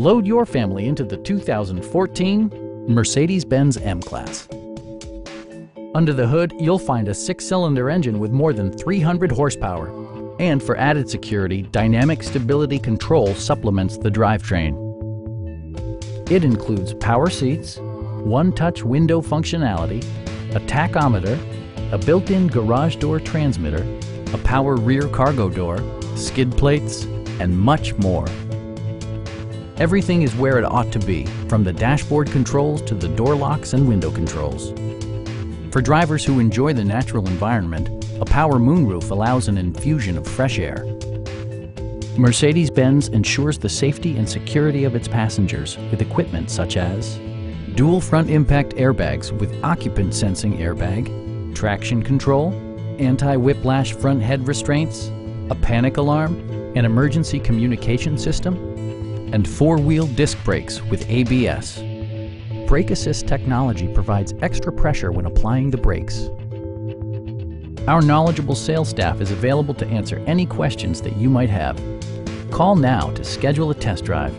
Load your family into the 2014 Mercedes-Benz M-Class. Under the hood, you'll find a six-cylinder engine with more than 300 horsepower. And for added security, Dynamic Stability Control supplements the drivetrain. It includes power seats, one-touch window functionality, a tachometer, a built-in garage door transmitter, a power rear cargo door, skid plates, and much more. Everything is where it ought to be, from the dashboard controls to the door locks and window controls. For drivers who enjoy the natural environment, a power moonroof allows an infusion of fresh air. Mercedes-Benz ensures the safety and security of its passengers with equipment such as dual front impact airbags with occupant sensing airbag, traction control, anti-whiplash front head restraints, a panic alarm, an emergency communication system, and four-wheel disc brakes with ABS. Brake Assist technology provides extra pressure when applying the brakes. Our knowledgeable sales staff is available to answer any questions that you might have. Call now to schedule a test drive